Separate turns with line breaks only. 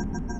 Ha ha ha.